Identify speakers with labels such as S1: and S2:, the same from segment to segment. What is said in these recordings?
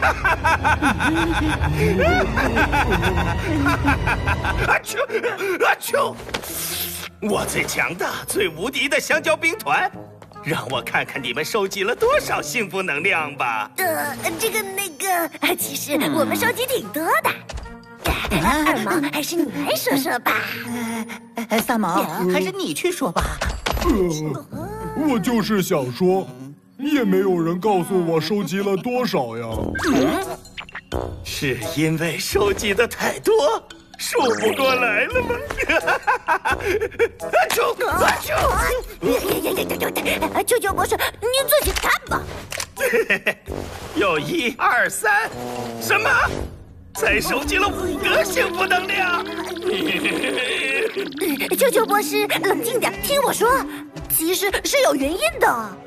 S1: 阿秋，阿秋，我最强大、最无敌的香蕉兵团，让我看看你们收集了多少幸福能量吧。
S2: 呃，这个那个，其实我们收集挺多的。二毛，还是你来说说吧。
S3: 三毛，还是你去说吧。
S4: 我就是想说，也没有人告诉我收集了多少呀。
S1: 是因为收集的太多，数不过来了吗？阿秋，阿秋，
S2: 舅舅博士，您自己看吧。
S1: 有一二三，什么？才收集了五个幸福能量。
S2: 舅舅博士，冷静点，听我说，其实是有原因的。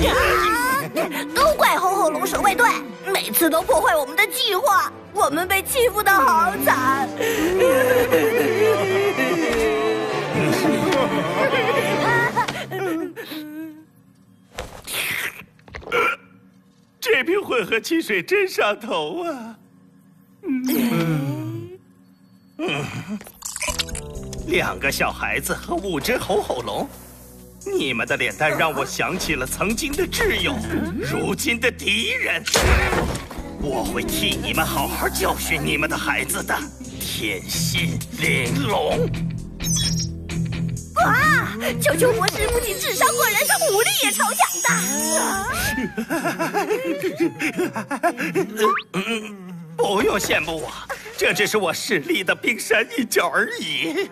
S2: 都怪吼吼龙守卫队，每次都破坏我们的计划，我们被欺负的好惨。
S1: 这瓶混合汽水真上头啊！嗯，两个小孩子和五只吼吼龙，你们的脸蛋让我想起了曾经的挚友，如今的敌人。我会替你们好好教训你们的孩子的，天心玲珑。
S2: 哇，球球博士不仅智商过人，武力也超强
S1: 大。不用羡慕我，这只是我实力的冰山一角而已。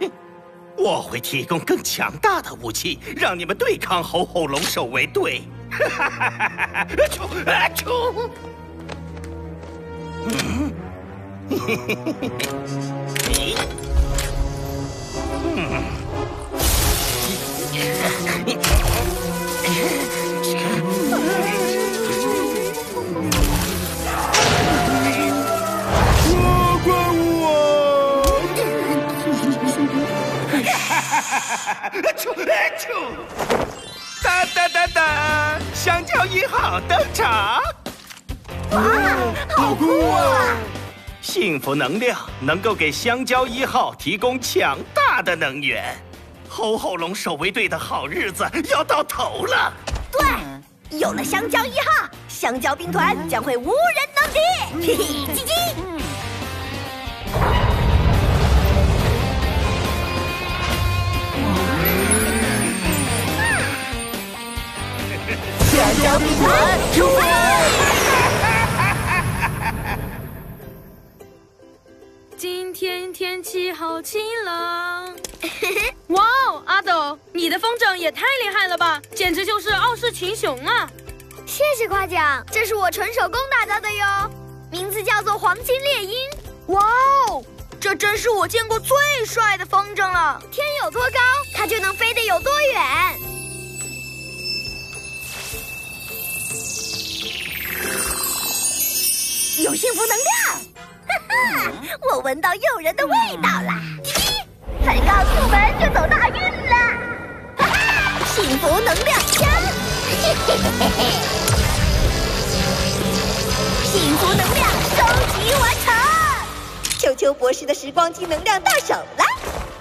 S1: 我会提供更强大的武器，让你们对抗吼吼龙守卫队。哈哈哈哈哈！阿阿嗯，嘿嘿嘿嘿
S4: 嗯。
S1: 啾啾！哒哒哒哒！香蕉一号登场！
S2: 哇，好酷啊！
S1: 幸福能量能够给香蕉一号提供强大的能源，吼吼龙守卫队的好日子要到头了。
S2: 对，有了香蕉一号，香蕉兵团将会无人能敌。嘿嘿，叽叽。
S3: 香蕉兵团出发！
S5: 今天天气好晴朗。哇哦，阿斗，你的风筝也太厉害了吧，简直就是傲视群雄啊！
S6: 谢谢夸奖，这是我纯手工打造的哟，名字叫做黄金猎鹰。
S5: 哇哦，这真是我见过最帅的风筝了。
S6: 天有多高，它就能飞得有多远。
S2: 有幸福能量，哈哈！我闻到诱人的味道了。再刚出门就走大运了，哈哈！幸福能量枪，嘿嘿嘿嘿！幸福能量收集完成，球球博士的时光机能量到手了，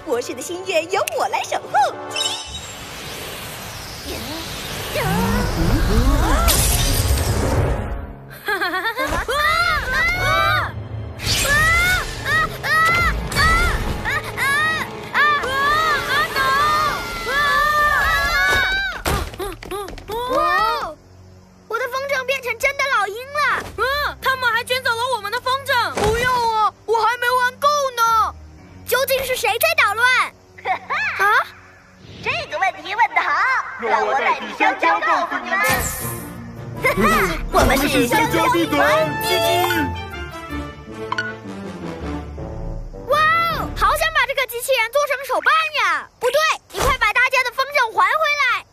S2: 博士的心愿由我来守护。
S7: 让我代替香蕉告诉你们，哈哈
S2: 我们是香蕉兵团，
S4: 叽叽。
S6: 哇哦，好想把这个机器人做成手办呀！不对，你快把大家的风筝还回
S2: 来。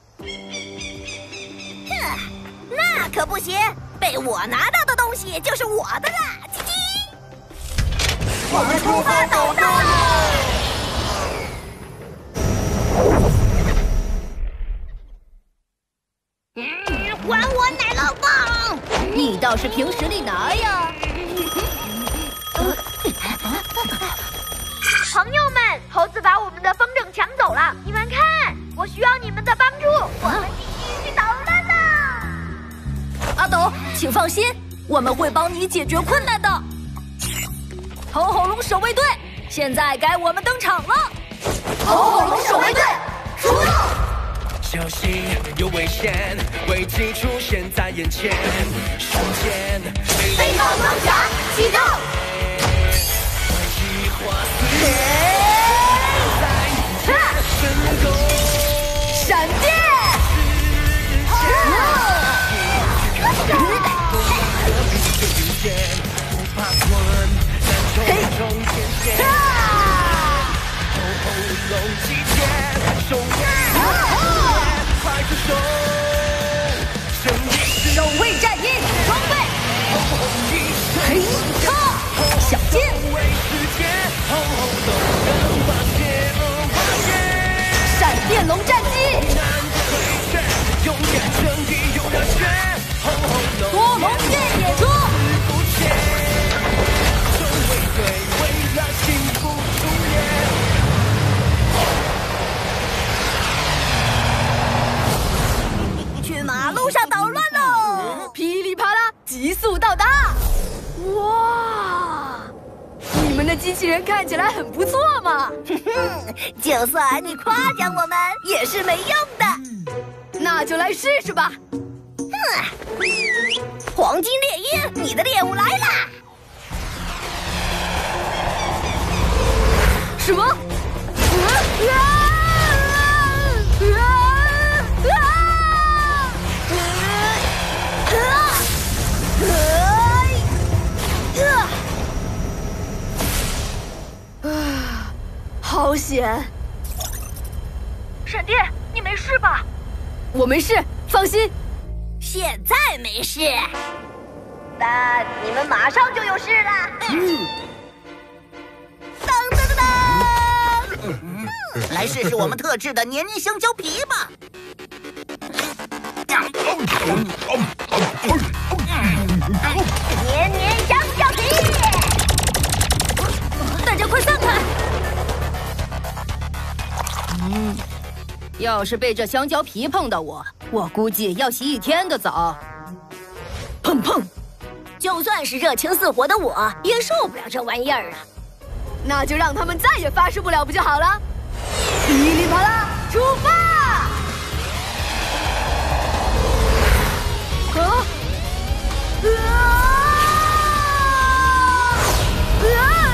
S2: 哼，那可不行，被我拿到的东西就是我的了，叽叽。我们出发走大还我奶酪棒！你倒是凭实力拿呀！
S6: 朋友们，猴子把我们的风筝抢走了，你们看，我需要你们的帮助，我们继续去捣乱啦！
S2: 阿斗，请放心，我们会帮你解决困难的。吼吼龙守卫队，现在该我们登场了！吼吼龙守卫队，出动！
S8: 小心有危险，危机出现在眼前，瞬间
S2: 飞豹装甲启动！
S8: 计划撕裂在眼前，成功
S2: 闪电！
S8: 遇
S2: 电龙战机，多龙剑野出！
S8: 不懈，守卫队为了幸福出演。
S2: 去马路上捣乱喽！
S5: 噼里啪啦，急速到达！哇，你们的机器人看起来很不错嘛！
S2: 就算你夸奖我们，也是没用的。
S5: 那就来试试吧。
S2: 哼黄金猎鹰，你的猎物来啦！
S5: 险！
S6: 闪电，你没事吧？
S5: 我没事，放心。
S2: 现在没事，但你们马上就有事了。当当当当！
S3: 来试试我们特制的黏黏香蕉皮吧。
S5: 要是被这香蕉皮碰到我，我估计要洗一天的澡。砰砰！
S2: 就算是热情似火的我，也受不了这玩意儿啊！
S5: 那就让他们再也发射不了不就好了？噼里啪啦，出发！啊！啊！啊！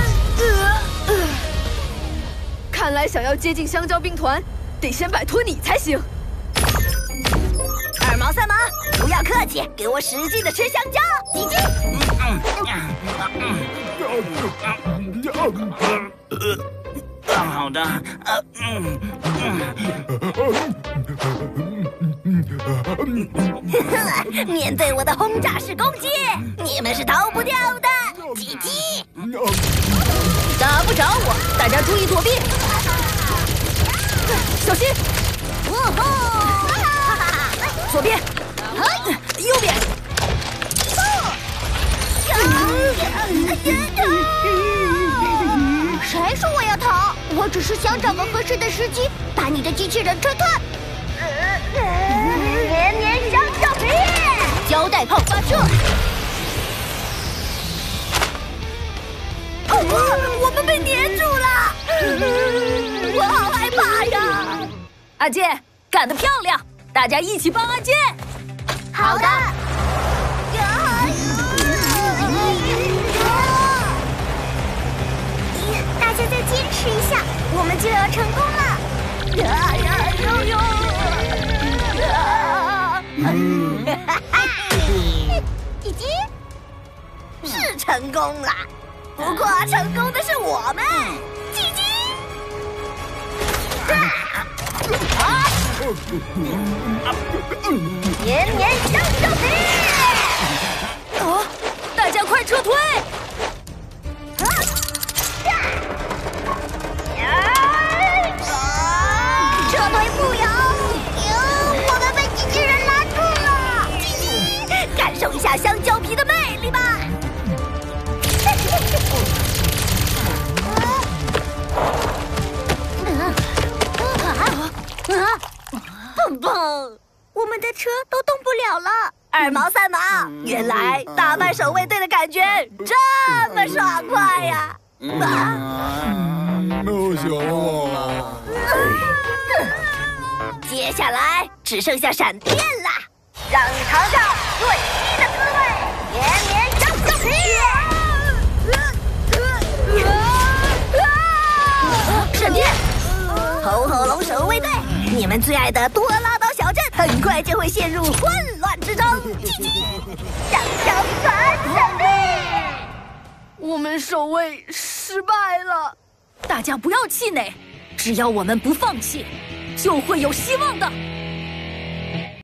S5: 看来想要接近香蕉兵团，得先摆脱你才行。
S2: 二毛三毛，不要客气，给我使劲的吃香蕉！叽叽。
S3: 好的，呃，嗯，
S2: 面对我的轰炸式攻击，你们是逃不掉的！叽叽，
S5: 打不着我，大家注意躲避，小心！左边，右边，
S6: 谁说我要逃？我只是想找个合适的时机把你的机器人吹退。
S2: 黏黏香蕉皮，
S5: 胶带炮发射！
S2: 哦，我们被黏住了，我好害怕呀！
S5: 阿健干得漂亮，大家一起帮阿健。
S2: 好的。
S6: 大家再坚持一下，我们就要成功了。
S2: 呀呀呦呦！
S6: 姐姐，
S2: 是成功了，不过成功的是我们。黏黏香蕉皮，感觉这么爽快呀！啊，
S4: 不行了。
S2: 接下来只剩下闪电了，让你尝尝最低的滋味——绵绵香蕉皮！闪电！吼吼龙守卫队，你们最爱的多拉岛小镇很快就会陷入混乱之中。叽叽，香蕉传胜利！
S5: 我们守卫失败了，大家不要气馁，只要我们不放弃，就会有希望的。